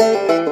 you